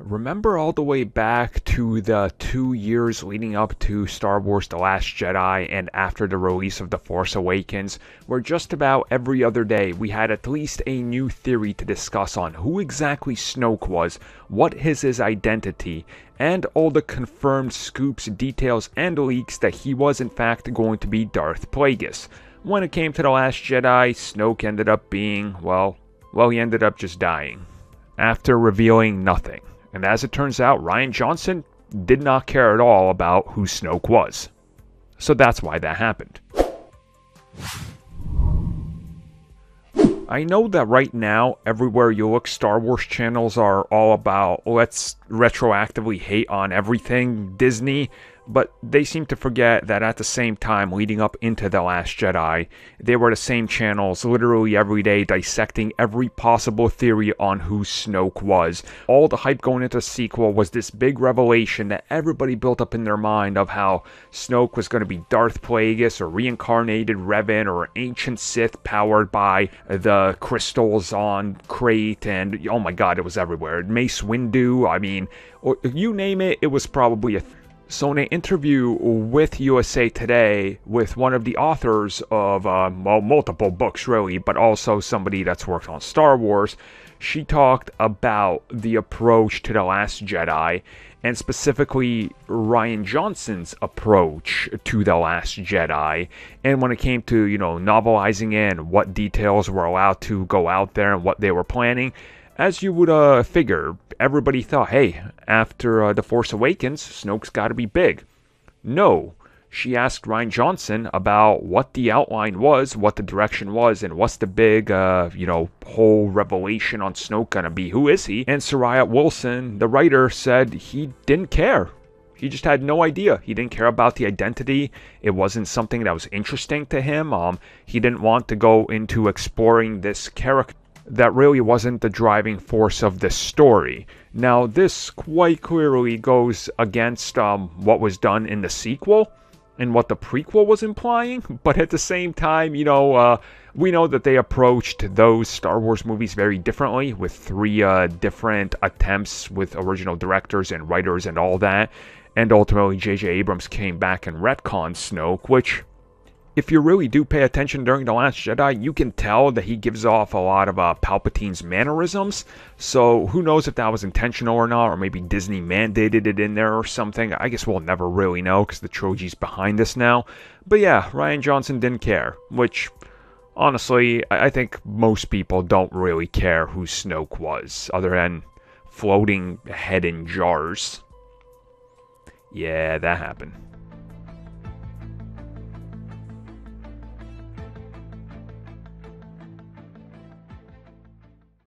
Remember all the way back to the two years leading up to Star Wars The Last Jedi and after the release of The Force Awakens, where just about every other day we had at least a new theory to discuss on who exactly Snoke was, what is his identity, and all the confirmed scoops, details, and leaks that he was in fact going to be Darth Plagueis. When it came to The Last Jedi, Snoke ended up being, well, well, he ended up just dying. After revealing nothing. And as it turns out, Rian Johnson did not care at all about who Snoke was. So that's why that happened. I know that right now, everywhere you look, Star Wars channels are all about let's retroactively hate on everything Disney but they seem to forget that at the same time, leading up into The Last Jedi, they were the same channels literally every day dissecting every possible theory on who Snoke was. All the hype going into the sequel was this big revelation that everybody built up in their mind of how Snoke was going to be Darth Plagueis or reincarnated Revan or ancient Sith powered by the crystals on Crait, and oh my god, it was everywhere. Mace Windu, I mean, you name it, it was probably a so, in an interview with USA Today with one of the authors of, uh, well, multiple books really, but also somebody that's worked on Star Wars, she talked about the approach to The Last Jedi and specifically Rian Johnson's approach to The Last Jedi. And when it came to, you know, novelizing in what details were allowed to go out there and what they were planning, as you would uh, figure, everybody thought, hey, after uh, The Force Awakens, Snoke's got to be big. No. She asked Rian Johnson about what the outline was, what the direction was, and what's the big, uh, you know, whole revelation on Snoke gonna be? Who is he? And Riot Wilson, the writer, said he didn't care. He just had no idea. He didn't care about the identity. It wasn't something that was interesting to him. Um, he didn't want to go into exploring this character that really wasn't the driving force of the story. Now, this quite clearly goes against um, what was done in the sequel and what the prequel was implying, but at the same time, you know, uh, we know that they approached those Star Wars movies very differently with three uh, different attempts with original directors and writers and all that. And ultimately, J.J. Abrams came back and retconned Snoke, which if you really do pay attention during The Last Jedi, you can tell that he gives off a lot of uh, Palpatine's mannerisms. So who knows if that was intentional or not, or maybe Disney mandated it in there or something. I guess we'll never really know because the trilogy's behind us now. But yeah, Rian Johnson didn't care, which honestly, I think most people don't really care who Snoke was, other than floating head in jars. Yeah, that happened.